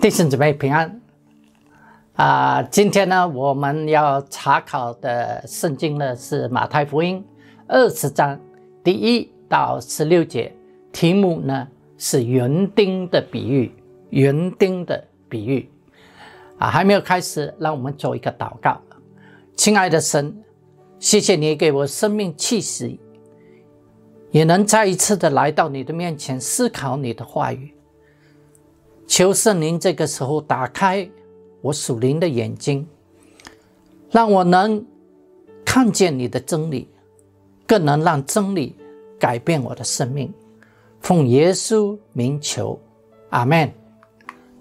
弟兄姊妹平安啊！今天呢，我们要查考的圣经呢是马太福音二十章第一到十六节，题目呢是园丁的比喻。园丁的比喻啊，还没有开始，让我们做一个祷告。亲爱的神，谢谢你给我生命气息，也能再一次的来到你的面前思考你的话语。求圣灵这个时候打开我属灵的眼睛，让我能看见你的真理，更能让真理改变我的生命。奉耶稣名求，阿门，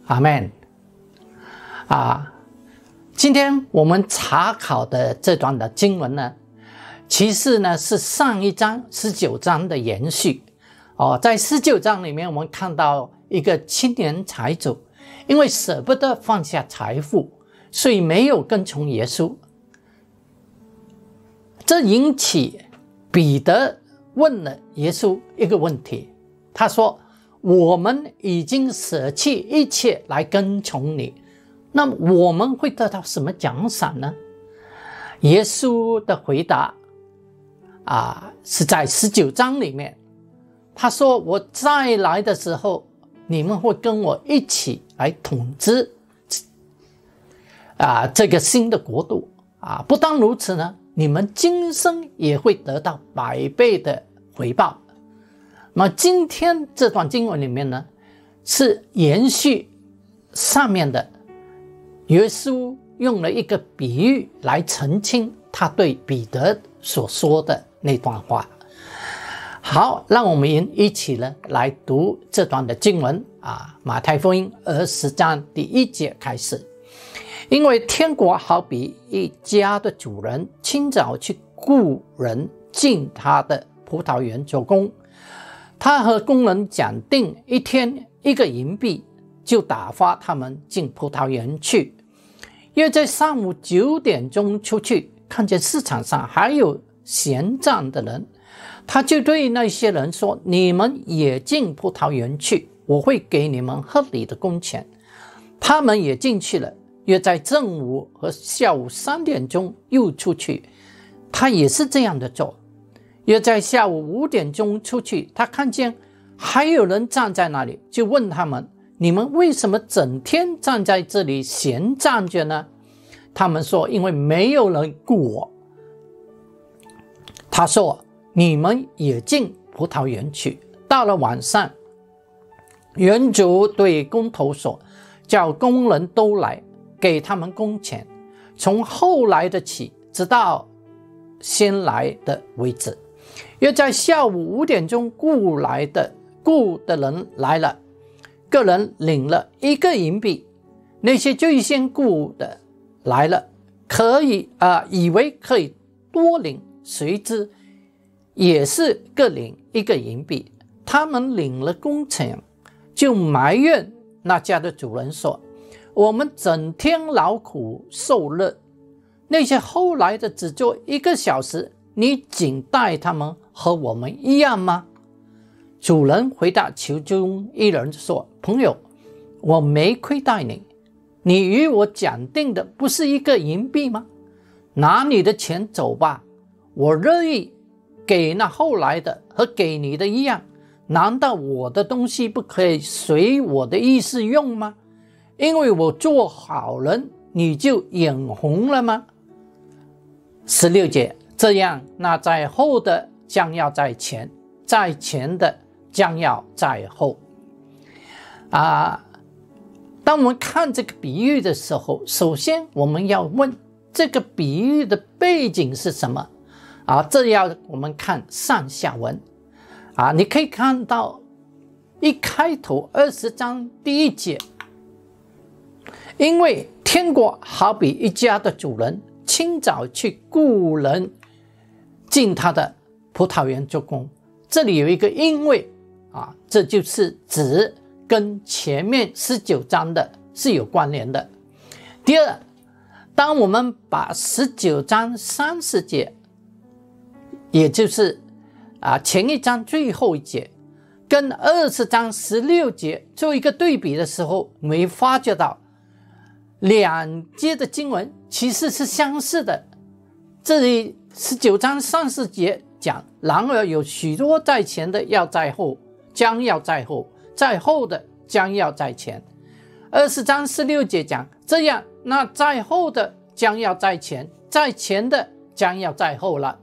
阿门。啊，今天我们查考的这段的经文呢，其实呢是上一章十九章的延续。哦，在十九章里面，我们看到。一个青年财主，因为舍不得放下财富，所以没有跟从耶稣。这引起彼得问了耶稣一个问题，他说：“我们已经舍弃一切来跟从你，那么我们会得到什么奖赏呢？”耶稣的回答啊，是在十九章里面，他说：“我再来的时候。”你们会跟我一起来统治啊这个新的国度啊！不当如此呢，你们今生也会得到百倍的回报。那么今天这段经文里面呢，是延续上面的，耶稣用了一个比喻来澄清他对彼得所说的那段话。好，让我们一起呢来读这段的经文啊，《马太福音》二十章第一节开始。因为天国好比一家的主人，清早去雇人进他的葡萄园做工，他和工人讲定一天一个银币，就打发他们进葡萄园去。约在上午九点钟出去，看见市场上还有闲站的人。他就对那些人说：“你们也进葡萄园去，我会给你们合理的工钱。”他们也进去了，约在正午和下午三点钟又出去。他也是这样的做，约在下午五点钟出去。他看见还有人站在那里，就问他们：“你们为什么整天站在这里闲站着呢？”他们说：“因为没有人雇我。”他说。你们也进葡萄园去。到了晚上，园主对工头说：“叫工人都来，给他们工钱，从后来的起，直到先来的为止。”约在下午五点钟，雇来的雇的人来了，个人领了一个银币。那些最先雇的来了，可以啊，以为可以多领，谁知。也是各领一个银币，他们领了工钱，就埋怨那家的主人说：“我们整天劳苦受乐，那些后来的只做一个小时，你仅待他们和我们一样吗？”主人回答其中一人说：“朋友，我没亏待你，你与我讲定的不是一个银币吗？拿你的钱走吧，我乐意。”给那后来的和给你的一样，难道我的东西不可以随我的意思用吗？因为我做好人，你就眼红了吗？十六节，这样那在后的将要在前，在前的将要在后。啊，当我们看这个比喻的时候，首先我们要问这个比喻的背景是什么？啊，这要我们看上下文，啊，你可以看到一开头二十章第一节，因为天国好比一家的主人，清早去雇人进他的葡萄园做工。这里有一个因为啊，这就是指跟前面十九章的是有关联的。第二，当我们把十九章三十节。也就是，啊，前一章最后一节，跟二十章十六节做一个对比的时候，你会发觉到两节的经文其实是相似的。这里十九章三十节讲，然而有许多在前的要在后，将要在后；在后的将要在前。二十章十六节讲，这样那在后的将要在前，在前的将要在后了。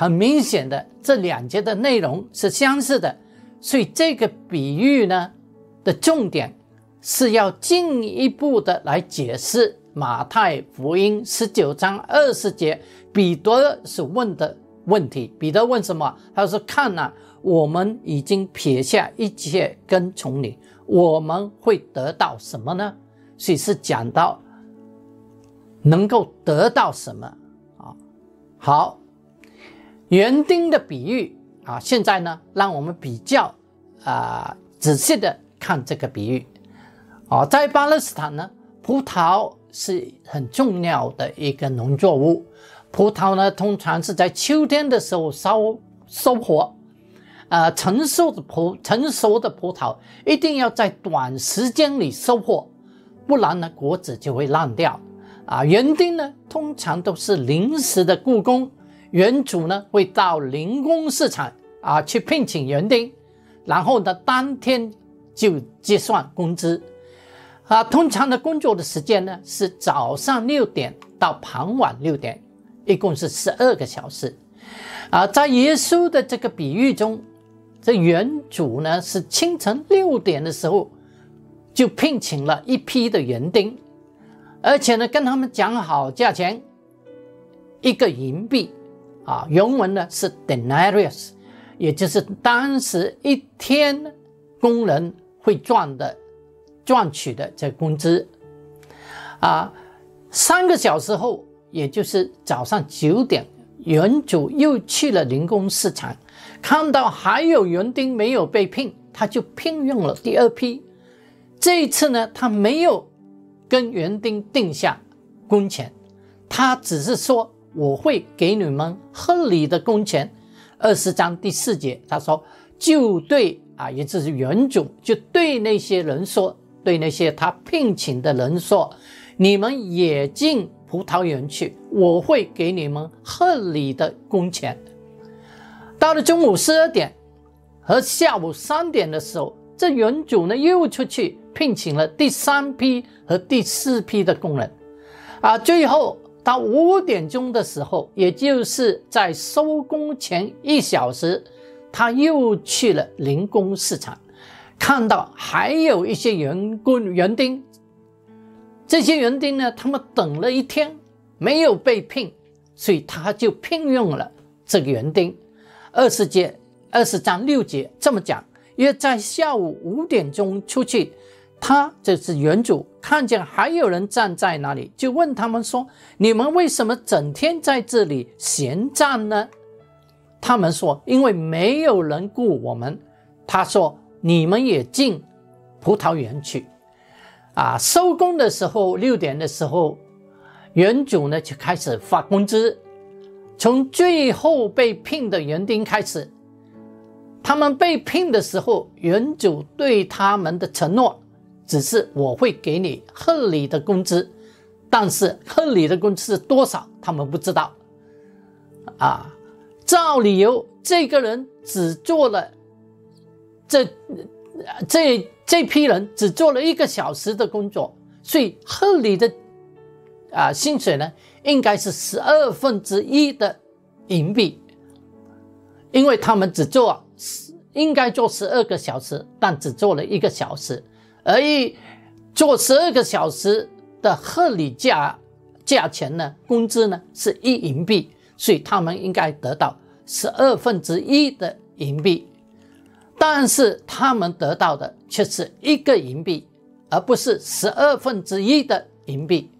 很明显的，这两节的内容是相似的。所以这个比喻呢的重点是要进一步的来解释马太福音十九章二十节，彼得是问的问题。彼得问什么？他说：“看呐，我们已经撇下一切跟从你，我们会得到什么呢？”所以是讲到能够得到什么啊？好，园丁的比喻。啊，现在呢，让我们比较啊仔细的看这个比喻。哦，在巴勒斯坦呢，葡萄是很重要的一个农作物。葡萄呢，通常是在秋天的时候收收获。啊，成熟的葡成熟的葡萄一定要在短时间里收获，不然呢，果子就会烂掉。啊，园丁呢，通常都是临时的雇工。园主呢会到零工市场啊去聘请园丁，然后呢当天就结算工资，啊，通常的工作的时间呢是早上六点到傍晚六点，一共是十二个小时，啊，在耶稣的这个比喻中，这园主呢是清晨六点的时候就聘请了一批的园丁，而且呢跟他们讲好价钱，一个银币。啊，原文呢是 denarius，也就是当时一天工人会赚的赚取的这工资。啊，三个小时后，也就是早上九点，园主又去了零工市场，看到还有园丁没有被聘，他就聘用了第二批。这一次呢，他没有跟园丁定下工钱，他只是说。我会给你们合理的工钱。二十章第四节，他说：“就对啊，也就是原主就对那些人说，对那些他聘请的人说，你们也进葡萄园去，我会给你们合理的工钱。”到了中午十二点和下午三点的时候，这原主呢又出去聘请了第三批和第四批的工人，啊，最后。到五点钟的时候，也就是在收工前一小时，他又去了零工市场，看到还有一些员工园丁。这些园丁呢，他们等了一天没有被聘，所以他就聘用了这个园丁。二十节二十章六节这么讲，约在下午五点钟出去。他这是原主，看见还有人站在那里，就问他们说：“你们为什么整天在这里闲站呢？”他们说：“因为没有人雇我们。”他说：“你们也进葡萄园去。”啊，收工的时候六点的时候，原主呢就开始发工资，从最后被聘的园丁开始。他们被聘的时候，原主对他们的承诺。只是我会给你合理的工资，但是合理的工资是多少，他们不知道。啊，照理由，这个人只做了这这这批人只做了一个小时的工作，所以合理的啊薪水呢，应该是十二分之一的银币，因为他们只做应该做十二个小时，但只做了一个小时。而一做十二个小时的合理价价钱呢，工资呢是一银币，所以他们应该得到十二分之一的银币，但是他们得到的却是一个银币，而不是十二分之一的银币。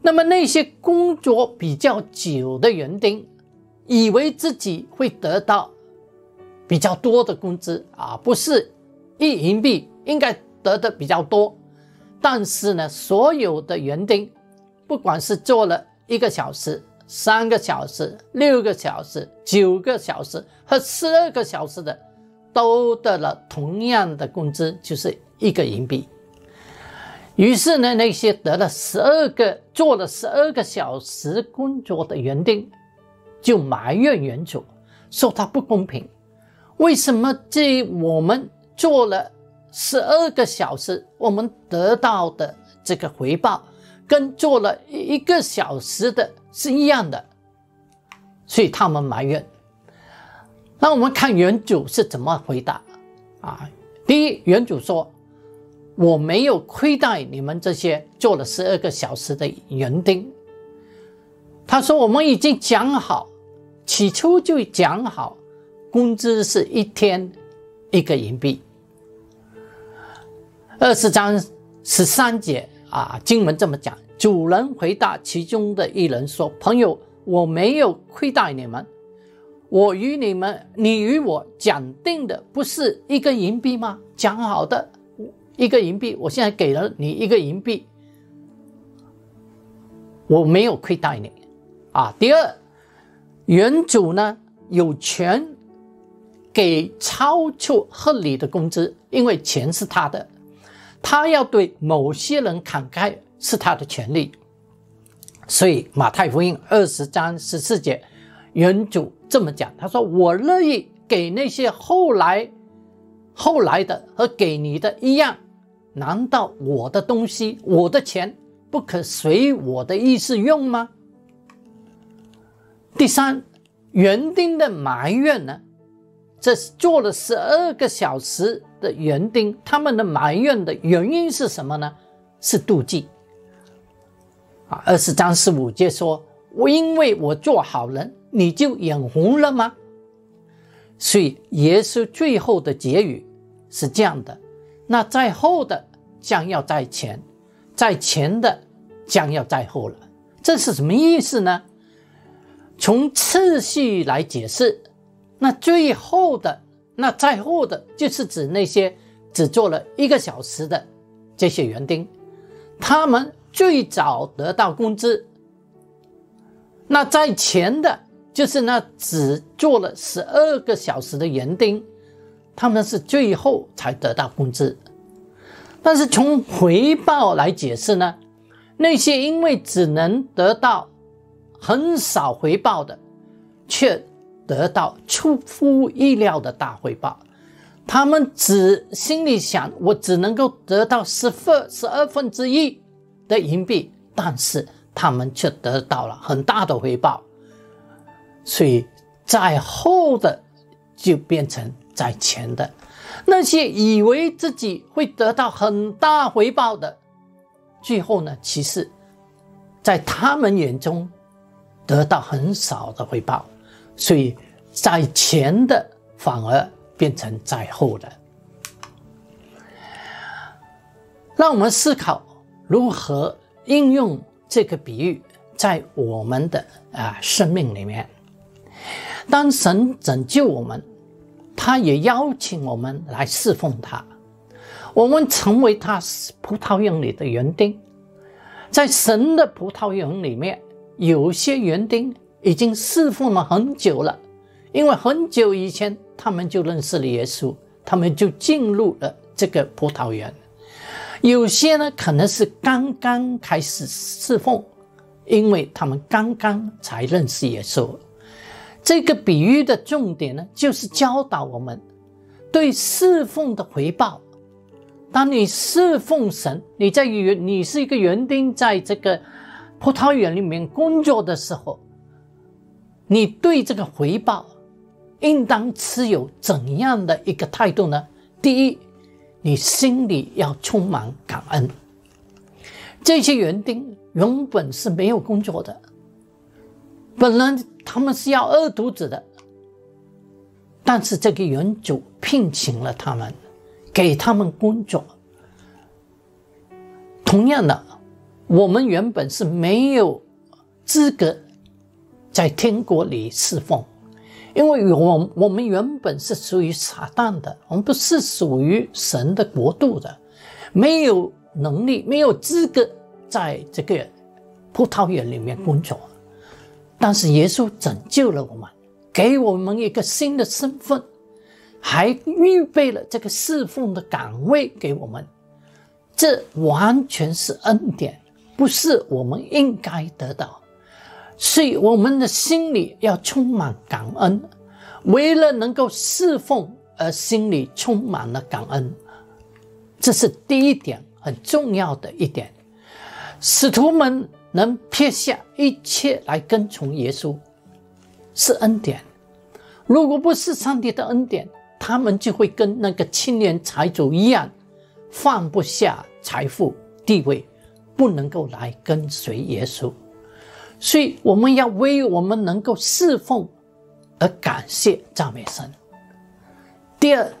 那么那些工作比较久的园丁，以为自己会得到比较多的工资啊，不是一银币应该。得的比较多，但是呢，所有的园丁，不管是做了一个小时、三个小时、六个小时、九个小时和十二个小时的，都得了同样的工资，就是一个银币。于是呢，那些得了十二个做了十二个小时工作的园丁，就埋怨园主，说他不公平。为什么这我们做了十二个小时，我们得到的这个回报，跟做了一个小时的是一样的？所以他们埋怨。那我们看原主是怎么回答啊？第一，原主说。我没有亏待你们这些做了十二个小时的园丁。他说：“我们已经讲好，起初就讲好，工资是一天一个银币。”二十章十三节啊，经文这么讲：主人回答其中的一人说：“朋友，我没有亏待你们，我与你们，你与我讲定的不是一个银币吗？讲好的。”一个银币，我现在给了你一个银币，我没有亏待你，啊。第二，原主呢有权给超出合理的工资，因为钱是他的，他要对某些人慷慨是他的权利。所以马太福音二十章十四节，原主这么讲，他说：“我乐意给那些后来后来的和给你的一样。”难道我的东西、我的钱不可随我的意思用吗？第三，园丁的埋怨呢？这是做了十二个小时的园丁，他们的埋怨的原因是什么呢？是妒忌。啊，二十章十五节说：“我因为我做好人，你就眼红了吗？”所以耶稣最后的结语是这样的。那在后的将要在前，在前的将要在后了，这是什么意思呢？从次序来解释，那最后的那在后的，就是指那些只做了一个小时的这些园丁，他们最早得到工资；那在前的，就是那只做了十二个小时的园丁。他们是最后才得到工资，但是从回报来解释呢？那些因为只能得到很少回报的，却得到出乎意料的大回报。他们只心里想，我只能够得到十分十二分之一的银币，但是他们却得到了很大的回报。所以在后的就变成。在前的那些以为自己会得到很大回报的，最后呢，其实，在他们眼中得到很少的回报，所以在前的反而变成在后的。让我们思考如何应用这个比喻在我们的啊生命里面。当神拯救我们。他也邀请我们来侍奉他，我们成为他葡萄园里的园丁。在神的葡萄园里面，有些园丁已经侍奉了很久了，因为很久以前他们就认识了耶稣，他们就进入了这个葡萄园。有些呢，可能是刚刚开始侍奉，因为他们刚刚才认识耶稣。这个比喻的重点呢，就是教导我们对侍奉的回报。当你侍奉神，你在园，你是一个园丁，在这个葡萄园里面工作的时候，你对这个回报应当持有怎样的一个态度呢？第一，你心里要充满感恩。这些园丁原本是没有工作的。本来他们是要饿肚子的，但是这个园主聘请了他们，给他们工作。同样的，我们原本是没有资格在天国里侍奉，因为我我们原本是属于撒旦的，我们不是属于神的国度的，没有能力，没有资格在这个葡萄园里面工作。但是耶稣拯救了我们，给我们一个新的身份，还预备了这个侍奉的岗位给我们，这完全是恩典，不是我们应该得到。所以我们的心里要充满感恩，为了能够侍奉而心里充满了感恩，这是第一点很重要的一点。使徒们能撇下一切来跟从耶稣，是恩典。如果不是上帝的恩典，他们就会跟那个青年财主一样，放不下财富地位，不能够来跟随耶稣。所以我们要为我们能够侍奉而感谢赞美神。第二，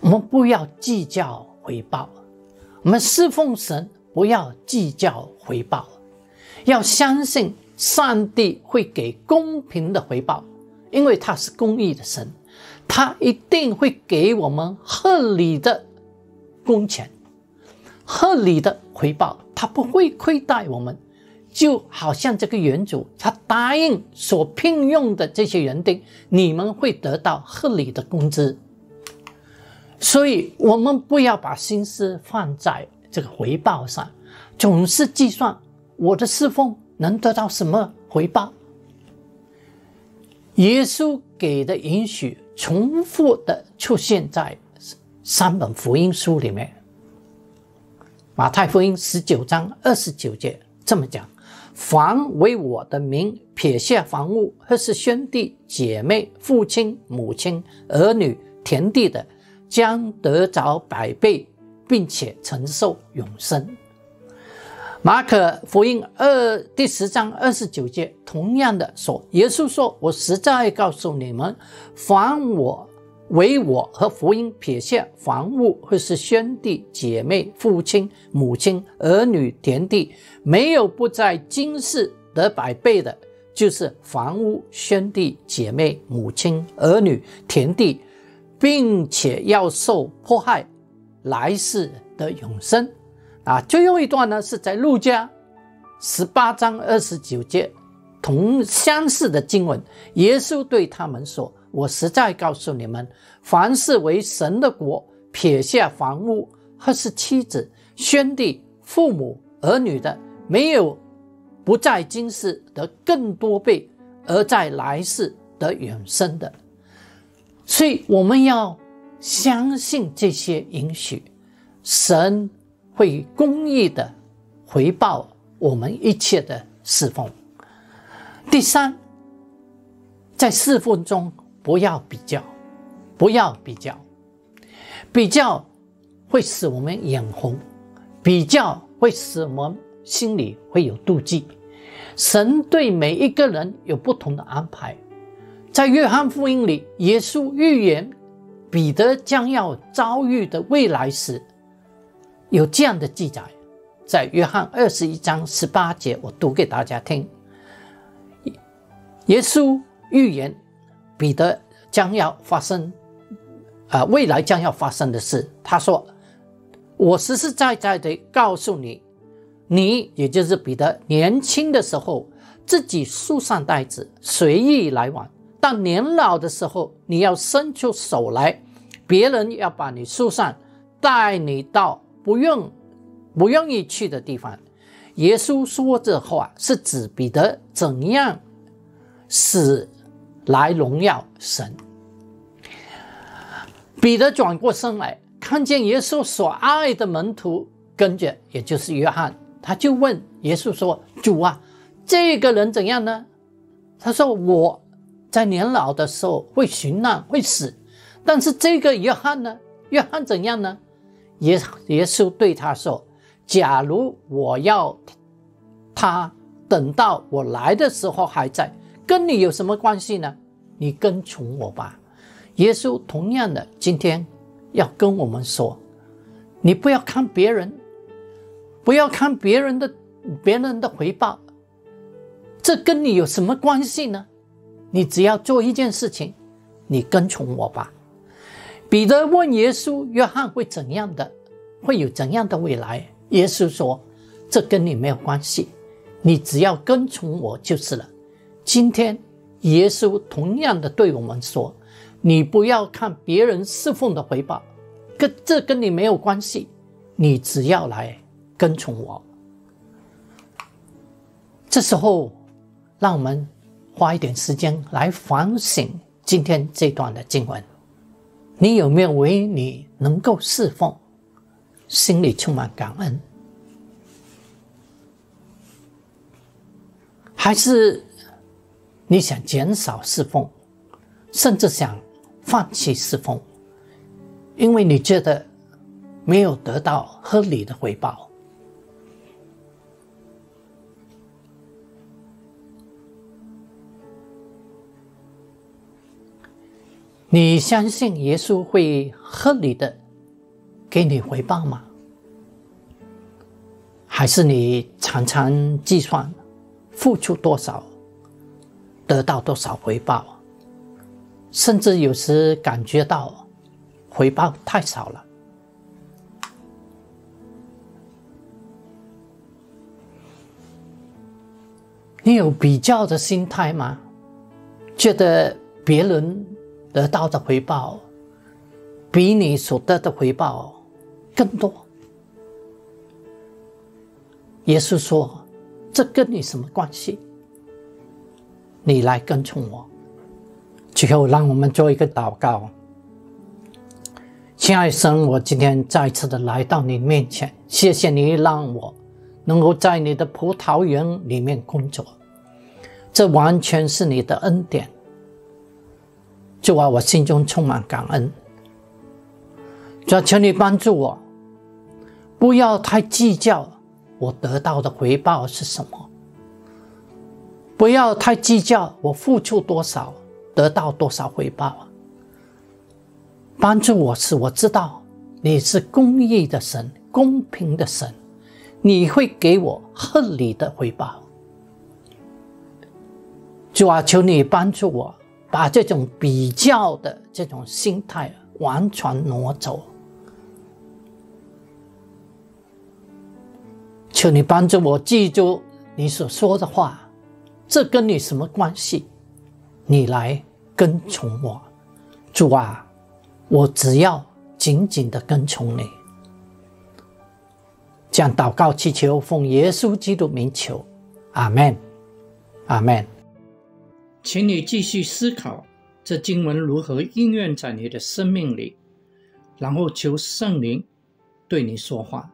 我们不要计较回报，我们侍奉神不要计较回报，要相信上帝会给公平的回报，因为他是公义的神，他一定会给我们合理的工钱、合理的回报，他不会亏待我们。就好像这个园主，他答应所聘用的这些园丁，你们会得到合理的工资。所以，我们不要把心思放在这个回报上，总是计算我的侍奉能得到什么回报。耶稣给的允许，重复的出现在三本福音书里面。马太福音十九章二十九节这么讲。凡为我的名撇下房屋或是兄弟姐妹、父亲母亲、儿女、田地的，将得着百倍，并且承受永生。马可福音二第十章二十九节同样的说，耶稣说：“我实在告诉你们，凡我。”为我和福音撇下房屋，或是兄弟姐妹、父亲母亲、儿女田地，没有不在今世得百倍的，就是房屋、兄弟姐妹、母亲、儿女田地，并且要受迫害，来世的永生。啊，最后一段呢，是在路加十八章二十九节，同相似的经文，耶稣对他们说。我实在告诉你们，凡是为神的国撇下房屋或是妻子、兄弟、父母、儿女的，没有不在今世得更多倍，而在来世得永生的。所以我们要相信这些允许，神会公义的回报我们一切的侍奉。第三，在侍奉中。不要比较，不要比较，比较会使我们眼红，比较会使我们心里会有妒忌。神对每一个人有不同的安排。在约翰福音里，耶稣预言彼得将要遭遇的未来时，有这样的记载，在约翰二十一章十八节，我读给大家听。耶稣预言。彼得将要发生，啊，未来将要发生的事。他说：“我实实在在的告诉你，你也就是彼得，年轻的时候自己束上带子，随意来往；到年老的时候，你要伸出手来，别人要把你束上，带你到不愿不愿意去的地方。”耶稣说这话是指彼得怎样使。来荣耀神。彼得转过身来，看见耶稣所爱的门徒跟着，也就是约翰，他就问耶稣说：“主啊，这个人怎样呢？”他说：“我在年老的时候会寻难，会死。但是这个约翰呢？约翰怎样呢？”耶耶稣对他说：“假如我要他等到我来的时候还在。”跟你有什么关系呢？你跟从我吧。耶稣同样的，今天要跟我们说：你不要看别人，不要看别人的别人的回报，这跟你有什么关系呢？你只要做一件事情，你跟从我吧。彼得问耶稣：约翰会怎样的？会有怎样的未来？耶稣说：这跟你没有关系，你只要跟从我就是了。今天，耶稣同样的对我们说：“你不要看别人侍奉的回报，跟这跟你没有关系，你只要来跟从我。这时候，让我们花一点时间来反省今天这段的经文。你有没有为你能够侍奉，心里充满感恩？还是你想减少侍奉，甚至想放弃侍奉，因为你觉得没有得到合理的回报？你相信耶稣会合理的给你回报吗？还是你常常计算？付出多少，得到多少回报，甚至有时感觉到回报太少了。你有比较的心态吗？觉得别人得到的回报比你所得的回报更多？耶稣说。这跟你什么关系？你来跟从我。最后，让我们做一个祷告。亲爱的神，我今天再次的来到你面前，谢谢你让我能够在你的葡萄园里面工作，这完全是你的恩典。主啊，我心中充满感恩。主啊，求你帮助我，不要太计较。我得到的回报是什么？不要太计较，我付出多少，得到多少回报。帮助我是我知道你是公义的神，公平的神，你会给我合理的回报。主啊，求你帮助我，把这种比较的这种心态完全挪走。求你帮助我记住你所说的话，这跟你什么关系？你来跟从我，主啊，我只要紧紧的跟从你。将祷告祈求，奉耶稣基督名求，阿门，阿门。请你继续思考这经文如何应验在你的生命里，然后求圣灵对你说话。